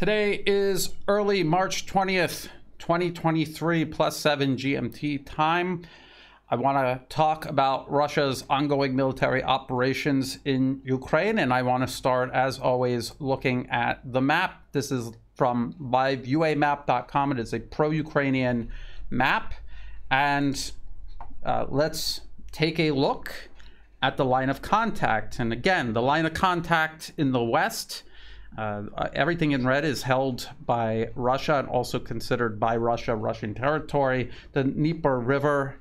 Today is early March 20th, 2023, plus 7 GMT time. I want to talk about Russia's ongoing military operations in Ukraine, and I want to start, as always, looking at the map. This is from liveuamap.com. It is a pro Ukrainian map. And uh, let's take a look at the line of contact. And again, the line of contact in the west uh, everything in red is held by Russia and also considered by Russia Russian territory. The Dnieper River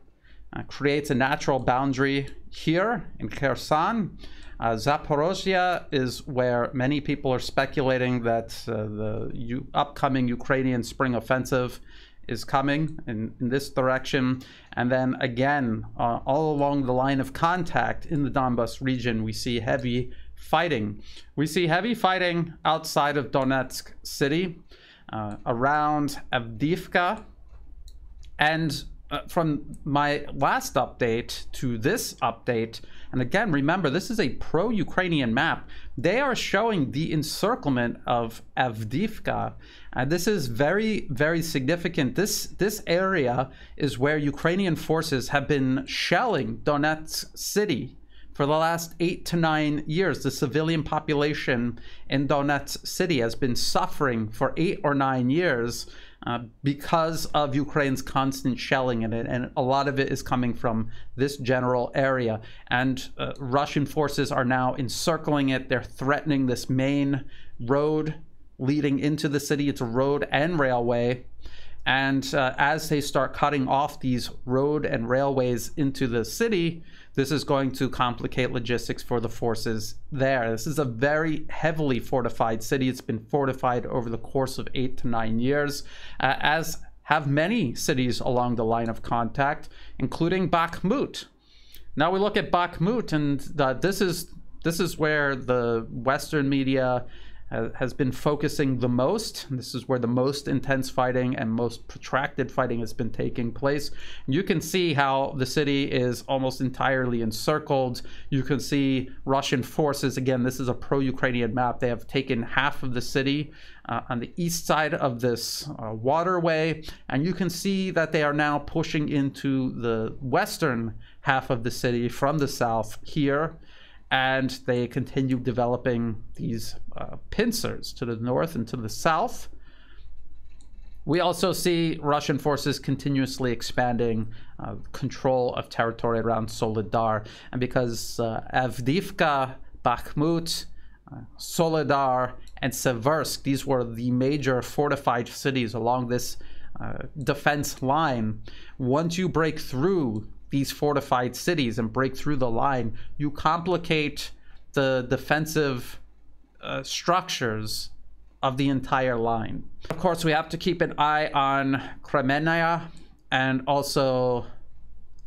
uh, creates a natural boundary here in Kherson. Uh, Zaporozhye is where many people are speculating that uh, the U upcoming Ukrainian spring offensive is coming in, in this direction. And then again, uh, all along the line of contact in the Donbas region, we see heavy fighting. We see heavy fighting outside of Donetsk city, uh, around Avdiivka. And uh, from my last update to this update, and again, remember, this is a pro Ukrainian map. They are showing the encirclement of Avdiivka. And this is very, very significant. This, this area is where Ukrainian forces have been shelling Donetsk city for the last eight to nine years, the civilian population in Donetsk city has been suffering for eight or nine years uh, because of Ukraine's constant shelling in it. And a lot of it is coming from this general area. And uh, Russian forces are now encircling it. They're threatening this main road leading into the city. It's a road and railway. And uh, as they start cutting off these road and railways into the city, this is going to complicate logistics for the forces there. This is a very heavily fortified city. It's been fortified over the course of eight to nine years, uh, as have many cities along the line of contact, including Bakhmut. Now we look at Bakhmut, and uh, this is this is where the Western media has been focusing the most. This is where the most intense fighting and most protracted fighting has been taking place. You can see how the city is almost entirely encircled. You can see Russian forces, again, this is a pro Ukrainian map. They have taken half of the city uh, on the east side of this uh, waterway. And you can see that they are now pushing into the western half of the city from the south here and they continue developing these uh, pincers to the north and to the south. We also see Russian forces continuously expanding uh, control of territory around Soledar. And because uh, Avdiivka, Bakhmut, uh, Soledar, and Seversk, these were the major fortified cities along this uh, defense line. Once you break through these fortified cities and break through the line, you complicate the defensive uh, structures of the entire line. Of course, we have to keep an eye on Kremenaya and also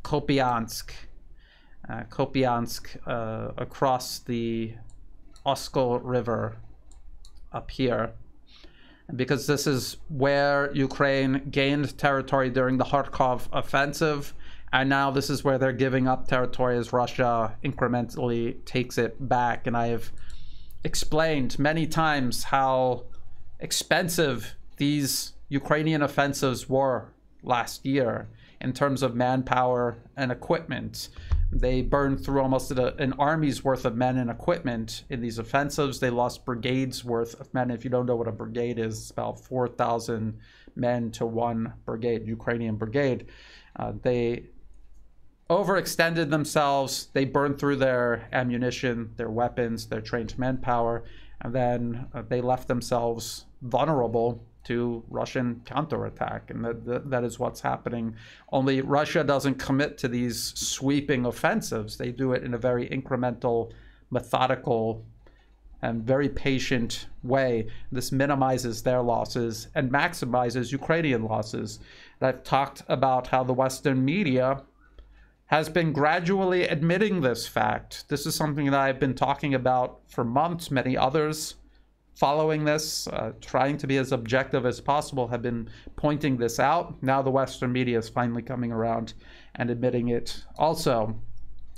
Kupiansk. Uh, Kupiansk uh, across the Oskol River up here. Because this is where Ukraine gained territory during the Kharkov offensive and now this is where they're giving up territory as Russia incrementally takes it back. And I've explained many times how expensive these Ukrainian offensives were last year in terms of manpower and equipment. They burned through almost an army's worth of men and equipment in these offensives. They lost brigades worth of men. If you don't know what a brigade is, it's about 4,000 men to one brigade, Ukrainian brigade. Uh, they overextended themselves. They burned through their ammunition, their weapons, their trained manpower, and then uh, they left themselves vulnerable to Russian counterattack. And that, that, that is what's happening. Only Russia doesn't commit to these sweeping offensives. They do it in a very incremental, methodical, and very patient way. This minimizes their losses and maximizes Ukrainian losses. And I've talked about how the Western media has been gradually admitting this fact. This is something that I've been talking about for months. Many others following this, uh, trying to be as objective as possible, have been pointing this out. Now the Western media is finally coming around and admitting it also.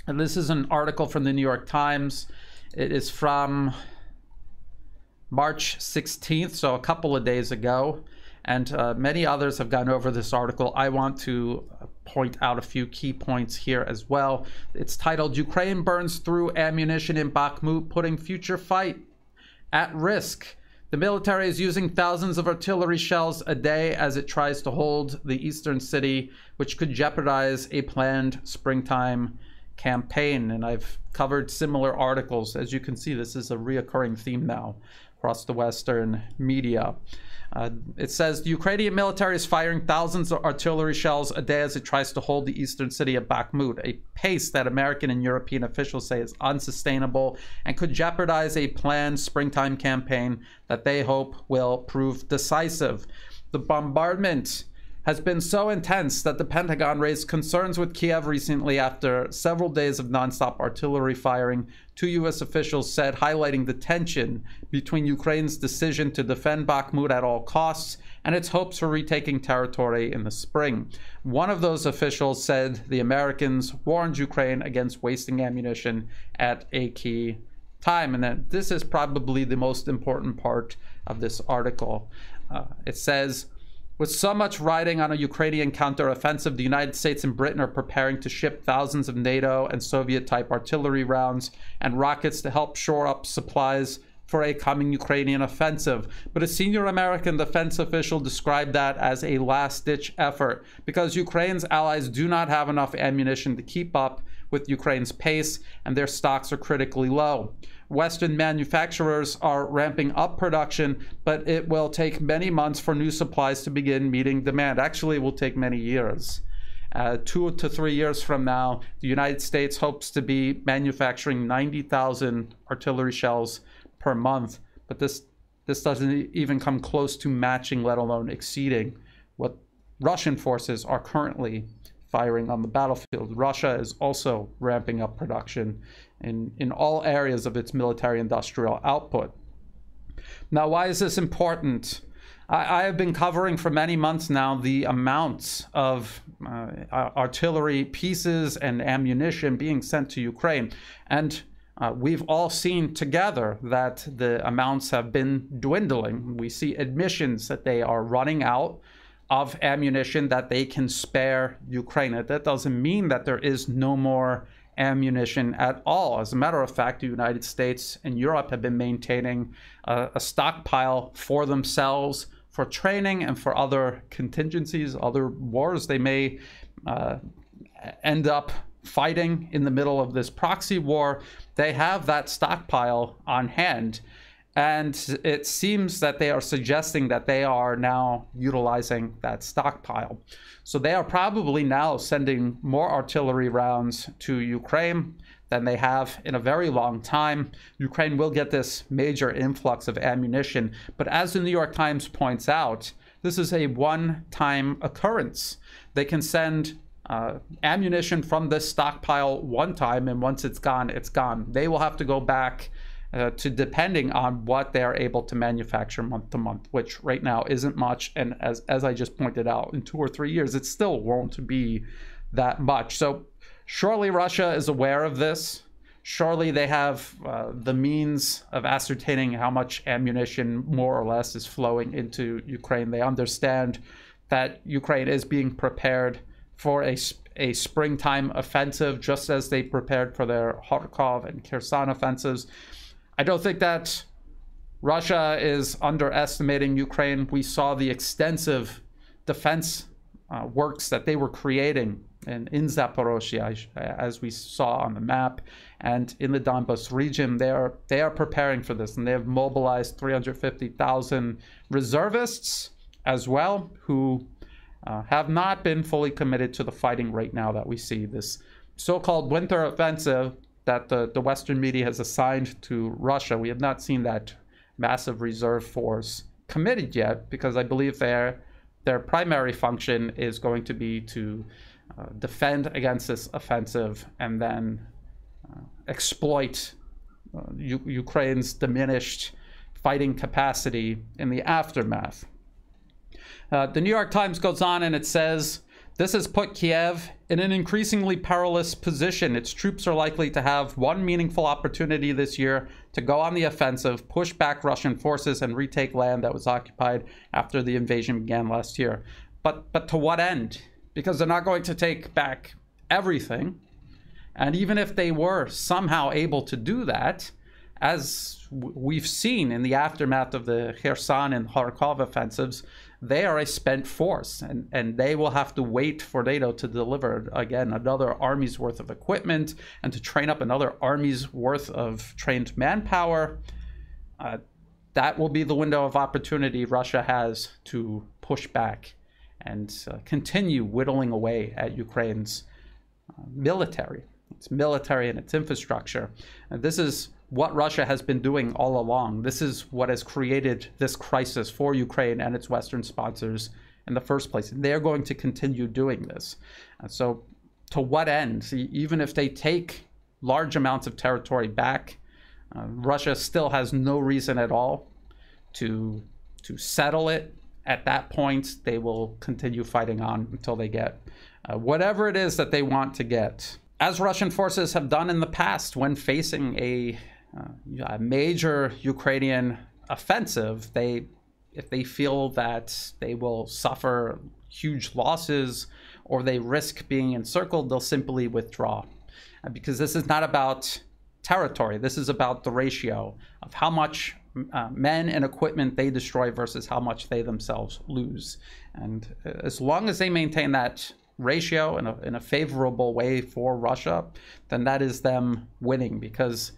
And this is an article from the New York Times. It is from March 16th, so a couple of days ago. And uh, many others have gone over this article. I want to point out a few key points here as well. It's titled Ukraine Burns Through Ammunition in Bakhmut, Putting Future Fight at Risk. The military is using thousands of artillery shells a day as it tries to hold the eastern city, which could jeopardize a planned springtime campaign. And I've covered similar articles. As you can see, this is a reoccurring theme now across the Western media. Uh, it says the Ukrainian military is firing thousands of artillery shells a day as it tries to hold the eastern city of Bakhmut, a pace that American and European officials say is unsustainable and could jeopardize a planned springtime campaign that they hope will prove decisive. The bombardment has been so intense that the Pentagon raised concerns with Kiev recently after several days of nonstop artillery firing. Two U.S. officials said, highlighting the tension between Ukraine's decision to defend Bakhmut at all costs and its hopes for retaking territory in the spring. One of those officials said the Americans warned Ukraine against wasting ammunition at a key time. And that this is probably the most important part of this article. Uh, it says, with so much riding on a Ukrainian counteroffensive, the United States and Britain are preparing to ship thousands of NATO and Soviet type artillery rounds and rockets to help shore up supplies for a coming Ukrainian offensive. But a senior American defense official described that as a last ditch effort because Ukraine's allies do not have enough ammunition to keep up with Ukraine's pace and their stocks are critically low. Western manufacturers are ramping up production, but it will take many months for new supplies to begin meeting demand. Actually, it will take many years. Uh, two to three years from now, the United States hopes to be manufacturing 90,000 artillery shells per month, but this this doesn't even come close to matching, let alone exceeding, what Russian forces are currently firing on the battlefield. Russia is also ramping up production in, in all areas of its military industrial output. Now, why is this important? I, I have been covering for many months now the amounts of uh, artillery pieces and ammunition being sent to Ukraine. And uh, we've all seen together that the amounts have been dwindling. We see admissions that they are running out of ammunition that they can spare Ukraine. That doesn't mean that there is no more ammunition at all. As a matter of fact, the United States and Europe have been maintaining a, a stockpile for themselves for training and for other contingencies, other wars they may uh, end up fighting in the middle of this proxy war. They have that stockpile on hand. And it seems that they are suggesting that they are now utilizing that stockpile. So they are probably now sending more artillery rounds to Ukraine than they have in a very long time. Ukraine will get this major influx of ammunition. But as the New York Times points out, this is a one time occurrence. They can send uh, ammunition from this stockpile one time, and once it's gone, it's gone. They will have to go back uh, to depending on what they are able to manufacture month to month, which right now isn't much. And as, as I just pointed out, in two or three years, it still won't be that much. So surely Russia is aware of this. Surely they have uh, the means of ascertaining how much ammunition, more or less, is flowing into Ukraine. They understand that Ukraine is being prepared for a, a springtime offensive, just as they prepared for their Kharkov and Kherson offensives. I don't think that Russia is underestimating Ukraine. We saw the extensive defense uh, works that they were creating in, in Zaporozhye, as we saw on the map, and in the Donbas region. They are they are preparing for this, and they have mobilized 350,000 reservists as well, who uh, have not been fully committed to the fighting right now that we see. This so-called winter offensive that the, the Western media has assigned to Russia, we have not seen that massive reserve force committed yet because I believe their their primary function is going to be to uh, defend against this offensive and then uh, exploit uh, U- Ukraine's diminished fighting capacity in the aftermath. Uh, the New York Times goes on and it says This has put Kiev in an increasingly perilous position. Its troops are likely to have one meaningful opportunity this year to go on the offensive, push back Russian forces, and retake land that was occupied after the invasion began last year. But, but to what end? Because they're not going to take back everything. And even if they were somehow able to do that, as we've seen in the aftermath of the Kherson and Kharkov offensives, they are a spent force and, and they will have to wait for NATO to deliver again another army's worth of equipment and to train up another army's worth of trained manpower. Uh, that will be the window of opportunity Russia has to push back and uh, continue whittling away at Ukraine's uh, military, its military and its infrastructure. And this is what Russia has been doing all along. This is what has created this crisis for Ukraine and its Western sponsors in the first place. They're going to continue doing this. And so, to what end? Even if they take large amounts of territory back, uh, Russia still has no reason at all to to settle it. At that point, they will continue fighting on until they get uh, whatever it is that they want to get. As Russian forces have done in the past when facing a a major Ukrainian offensive, they if they feel that they will suffer huge losses or they risk being encircled, they'll simply withdraw. Uh, because this is not about territory. This is about the ratio of how much uh, men and equipment they destroy versus how much they themselves lose. And uh, as long as they maintain that ratio in a, in a favorable way for Russia, then that is them winning because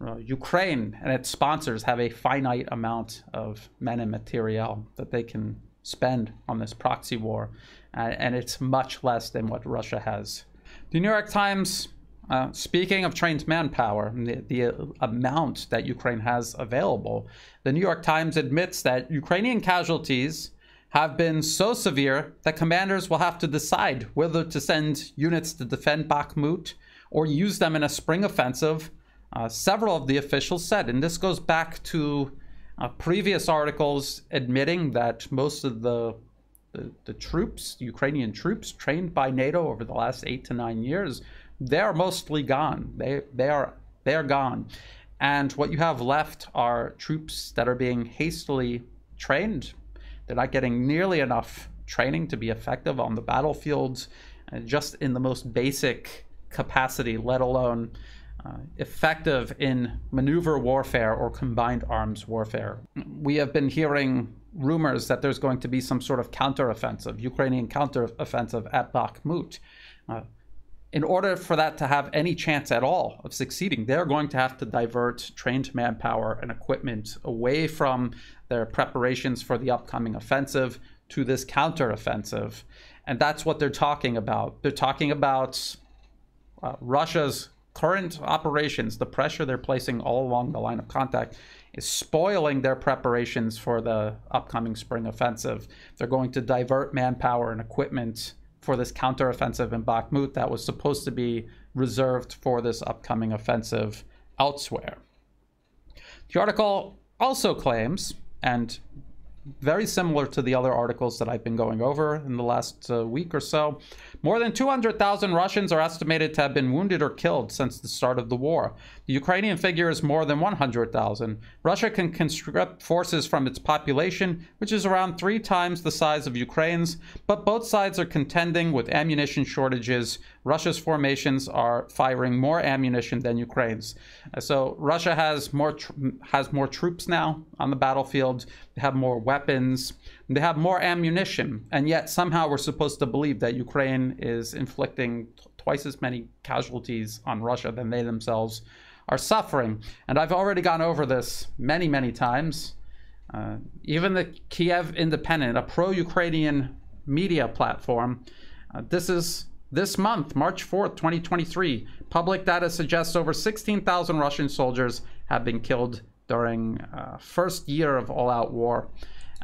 uh, Ukraine and its sponsors have a finite amount of men and material that they can spend on this proxy war, uh, and it's much less than what Russia has. The New York Times, uh, speaking of trained manpower, the, the amount that Ukraine has available, the New York Times admits that Ukrainian casualties have been so severe that commanders will have to decide whether to send units to defend Bakhmut or use them in a spring offensive uh, several of the officials said, and this goes back to uh, previous articles admitting that most of the, the, the troops, Ukrainian troops trained by NATO over the last eight to nine years, they are mostly gone. They they are they are gone, and what you have left are troops that are being hastily trained. They're not getting nearly enough training to be effective on the battlefields, and just in the most basic capacity, let alone uh, effective in maneuver warfare or combined arms warfare. We have been hearing rumors that there's going to be some sort of counteroffensive, Ukrainian counteroffensive at Bakhmut. Uh, in order for that to have any chance at all of succeeding, they're going to have to divert trained manpower and equipment away from their preparations for the upcoming offensive to this counteroffensive. And that's what they're talking about. They're talking about uh, Russia's current operations, the pressure they're placing all along the line of contact is spoiling their preparations for the upcoming spring offensive. They're going to divert manpower and equipment for this counteroffensive in Bakhmut that was supposed to be reserved for this upcoming offensive elsewhere. The article also claims, and very similar to the other articles that I've been going over in the last uh, week or so. More than 200,000 Russians are estimated to have been wounded or killed since the start of the war. The Ukrainian figure is more than 100,000. Russia can conscript forces from its population, which is around three times the size of Ukraine's, but both sides are contending with ammunition shortages. Russia's formations are firing more ammunition than Ukraine's. So Russia has more has more troops now on the battlefield. They have more weapons. Weapons, they have more ammunition, and yet somehow we're supposed to believe that Ukraine is inflicting twice as many casualties on Russia than they themselves are suffering. And I've already gone over this many, many times. Uh, even the Kiev Independent, a pro Ukrainian media platform, uh, this is this month, March 4th, 2023. Public data suggests over 16,000 Russian soldiers have been killed during uh, first year of all-out war.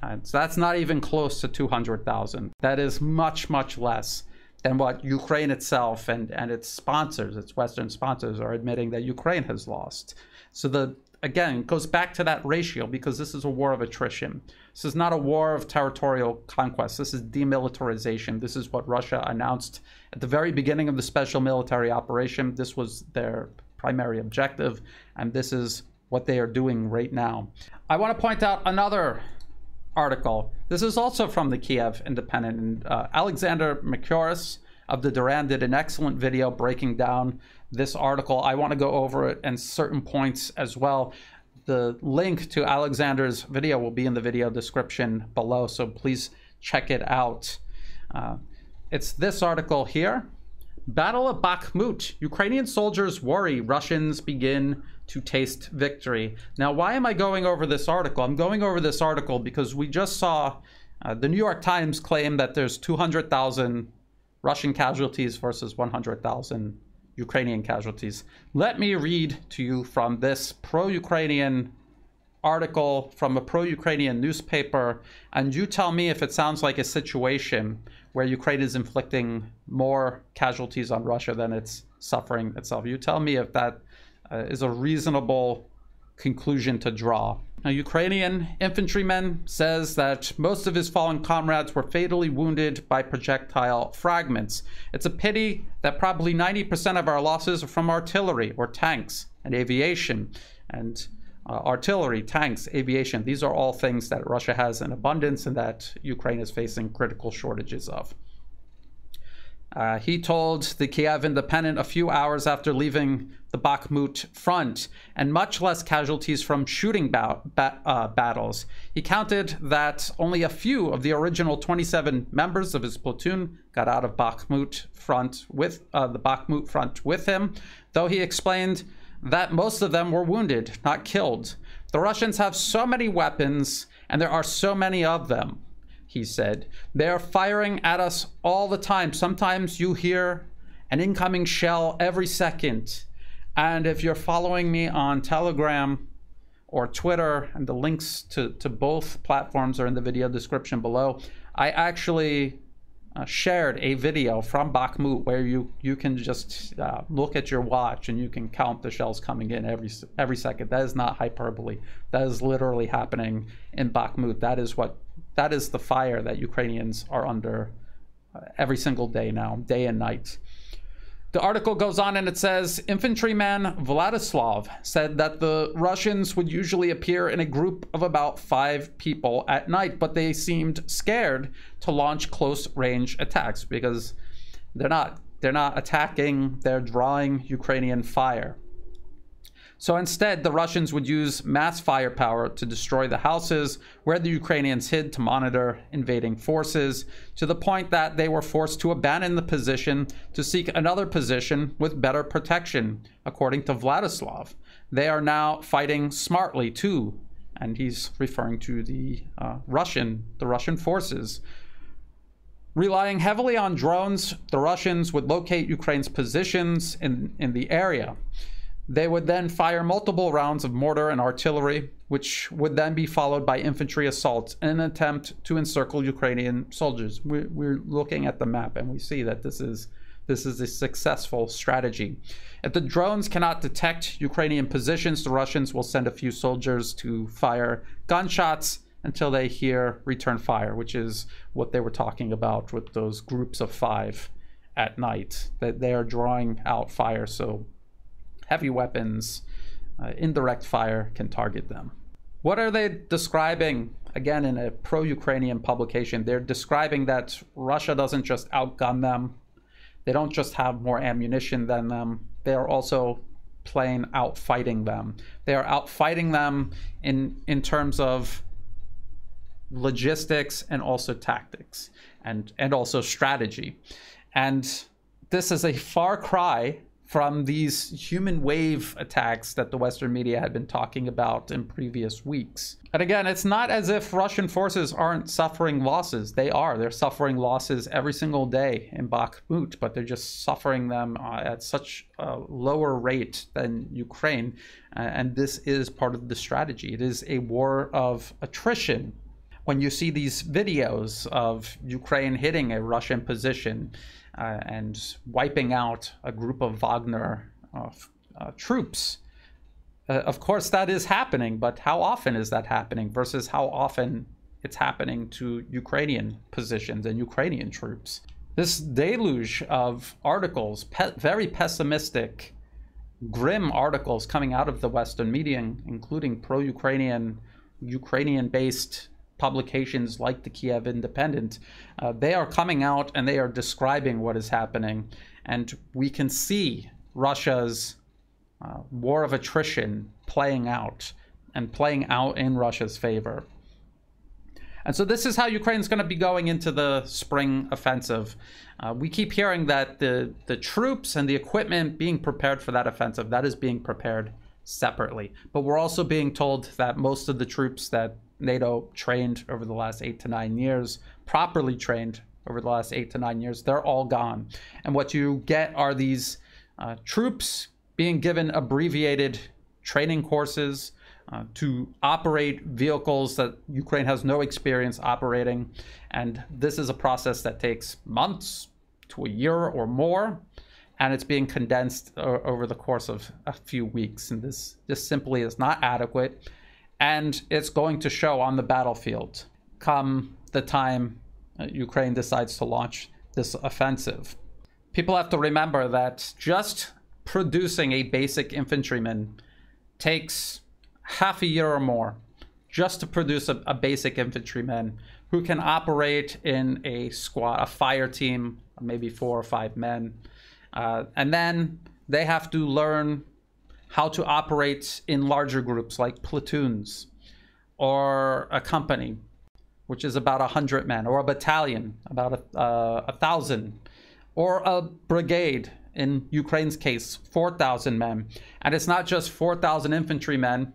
Uh, so that's not even close to 200,000. That is much, much less than what Ukraine itself and, and its sponsors, its Western sponsors, are admitting that Ukraine has lost. So the again, goes back to that ratio because this is a war of attrition. This is not a war of territorial conquest. This is demilitarization. This is what Russia announced at the very beginning of the special military operation. This was their primary objective, and this is what they are doing right now. I want to point out another article. This is also from the Kiev Independent. And, uh, Alexander Mercouris of the Duran did an excellent video breaking down this article. I want to go over it and certain points as well. The link to Alexander's video will be in the video description below, so please check it out. Uh, it's this article here. Battle of Bakhmut. Ukrainian soldiers worry Russians begin to taste victory. Now, why am I going over this article? I'm going over this article because we just saw uh, the New York Times claim that there's 200,000 Russian casualties versus 100,000 Ukrainian casualties. Let me read to you from this pro Ukrainian article from a pro Ukrainian newspaper, and you tell me if it sounds like a situation where Ukraine is inflicting more casualties on Russia than it's suffering itself. You tell me if that uh, is a reasonable conclusion to draw. A Ukrainian infantryman says that most of his fallen comrades were fatally wounded by projectile fragments. It's a pity that probably 90% of our losses are from artillery or tanks and aviation. And uh, artillery, tanks, aviation, these are all things that Russia has in abundance and that Ukraine is facing critical shortages of. Uh, he told the Kiev Independent a few hours after leaving the Bakhmut front, and much less casualties from shooting uh, battles. He counted that only a few of the original 27 members of his platoon got out of Bakhmut front with uh, the Bakhmut front with him, though he explained that most of them were wounded, not killed. The Russians have so many weapons, and there are so many of them he said. They are firing at us all the time. Sometimes you hear an incoming shell every second. And if you're following me on Telegram or Twitter, and the links to, to both platforms are in the video description below, I actually uh, shared a video from Bakhmut where you, you can just uh, look at your watch and you can count the shells coming in every, every second. That is not hyperbole. That is literally happening in Bakhmut. That is what that is the fire that Ukrainians are under uh, every single day now, day and night. The article goes on and it says Infantryman Vladislav said that the Russians would usually appear in a group of about five people at night, but they seemed scared to launch close range attacks because they're not they're not attacking, they're drawing Ukrainian fire. So instead, the Russians would use mass firepower to destroy the houses where the Ukrainians hid to monitor invading forces, to the point that they were forced to abandon the position to seek another position with better protection, according to Vladislav. They are now fighting smartly too, and he's referring to the uh, Russian, the Russian forces. Relying heavily on drones, the Russians would locate Ukraine's positions in, in the area. They would then fire multiple rounds of mortar and artillery, which would then be followed by infantry assaults in an attempt to encircle Ukrainian soldiers. We're, we're looking at the map and we see that this is this is a successful strategy. If the drones cannot detect Ukrainian positions, the Russians will send a few soldiers to fire gunshots until they hear return fire, which is what they were talking about with those groups of five at night. That they are drawing out fire so heavy weapons, uh, indirect fire can target them. What are they describing? Again, in a pro Ukrainian publication, they're describing that Russia doesn't just outgun them, they don't just have more ammunition than them, they are also plain out fighting them. They are out fighting them in, in terms of logistics and also tactics and, and also strategy. And this is a far cry from these human wave attacks that the Western media had been talking about in previous weeks. And again, it's not as if Russian forces aren't suffering losses. They are. They're suffering losses every single day in Bakhmut, but they're just suffering them uh, at such a lower rate than Ukraine. Uh, and this is part of the strategy. It is a war of attrition. When you see these videos of Ukraine hitting a Russian position, uh, and wiping out a group of Wagner uh, uh, troops. Uh, of course, that is happening, but how often is that happening versus how often it's happening to Ukrainian positions and Ukrainian troops? This deluge of articles, pe- very pessimistic, grim articles coming out of the Western media, including pro Ukrainian, Ukrainian based publications like the Kiev Independent, uh, they are coming out and they are describing what is happening. And we can see Russia's uh, war of attrition playing out and playing out in Russia's favor. And so this is how Ukraine's going to be going into the spring offensive. Uh, we keep hearing that the, the troops and the equipment being prepared for that offensive, that is being prepared separately. But we're also being told that most of the troops that NATO trained over the last eight to nine years, properly trained over the last eight to nine years, they're all gone. And what you get are these uh, troops being given abbreviated training courses uh, to operate vehicles that Ukraine has no experience operating. And this is a process that takes months to a year or more. And it's being condensed over the course of a few weeks. And this, this simply is not adequate. And it's going to show on the battlefield come the time uh, Ukraine decides to launch this offensive. People have to remember that just producing a basic infantryman takes half a year or more just to produce a, a, basic infantryman who can operate in a squad, a fire team, maybe four or five men. Uh, and then they have to learn how to operate in larger groups like platoons or a company, which is about 100 men, or a battalion, about a, uh, a thousand, or a brigade, in Ukraine's case, 4,000 men. And it's not just 4,000 infantrymen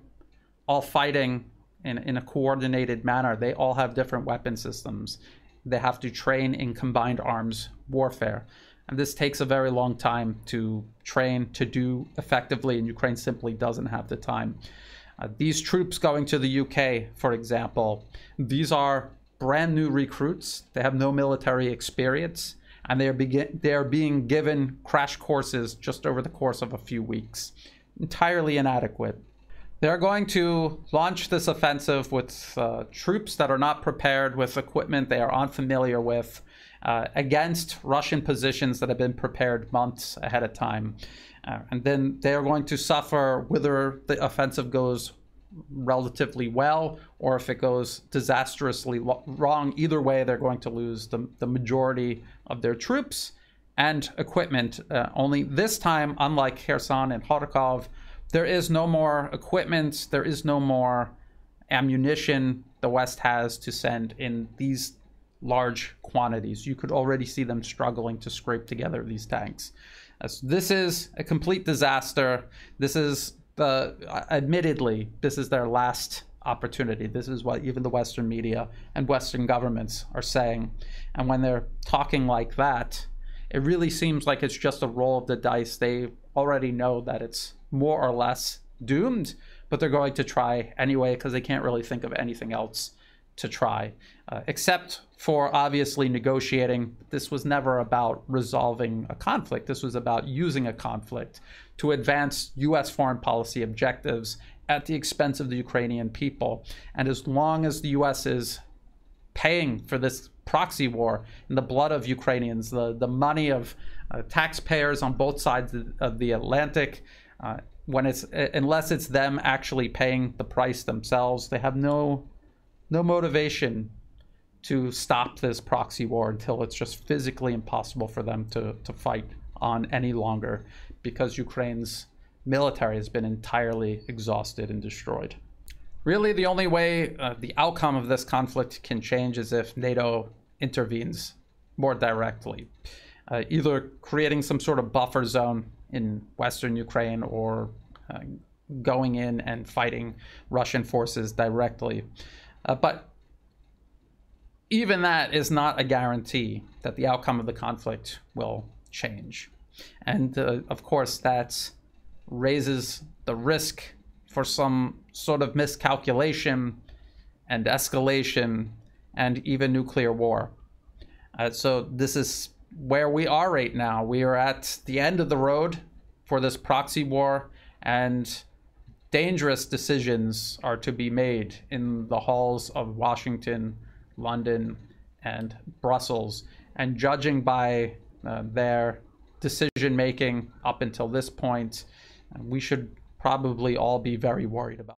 all fighting in, in a coordinated manner. They all have different weapon systems. They have to train in combined arms warfare. And this takes a very long time to train to do effectively, and Ukraine simply doesn't have the time. Uh, these troops going to the UK, for example, these are brand new recruits. They have no military experience and they are, begin, they are being given crash courses just over the course of a few weeks. Entirely inadequate. They're going to launch this offensive with uh, troops that are not prepared, with equipment they are unfamiliar with, uh, against Russian positions that have been prepared months ahead of time. Uh, and then they are going to suffer whether the offensive goes relatively well or if it goes disastrously wrong. Either way, they're going to lose the, the majority of their troops and equipment. Uh, only this time, unlike Kherson and Kharkov, there is no more equipment, there is no more ammunition the West has to send in these large quantities. You could already see them struggling to scrape together these tanks. Uh, this is a complete disaster. This is the admittedly, this is their last opportunity. This is what even the Western media and Western governments are saying. And when they're talking like that, it really seems like it's just a roll of the dice. They already know that it's more or less doomed, but they're going to try anyway because they can't really think of anything else to try, uh, except for obviously negotiating. This was never about resolving a conflict. This was about using a conflict to advance U.S. foreign policy objectives at the expense of the Ukrainian people. And as long as the U.S. is paying for this proxy war in the blood of Ukrainians, the, the money of uh, taxpayers on both sides of the Atlantic, uh, when it's unless it's them actually paying the price themselves, they have no no motivation to stop this proxy war until it's just physically impossible for them to, to fight on any longer because Ukraine's military has been entirely exhausted and destroyed. Really, the only way uh, the outcome of this conflict can change is if NATO intervenes more directly, uh, either creating some sort of buffer zone in Western Ukraine or uh, going in and fighting Russian forces directly. Uh, but even that is not a guarantee that the outcome of the conflict will change. And uh, of course, that raises the risk for some sort of miscalculation and escalation and even nuclear war. Uh, so, this is where we are right now. We are at the end of the road for this proxy war, and dangerous decisions are to be made in the halls of Washington, London, and Brussels. And judging by uh, their decision making up until this point, we should probably all be very worried about.